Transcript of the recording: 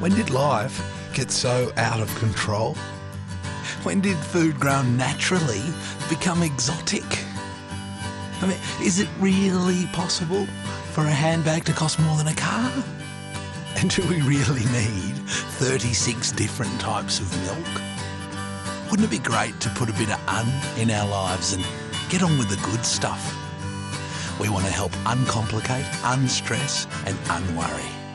When did life get so out of control? When did food grown naturally become exotic? I mean, is it really possible for a handbag to cost more than a car? And do we really need 36 different types of milk? Wouldn't it be great to put a bit of un in our lives and get on with the good stuff? We want to help uncomplicate, unstress, and unworry.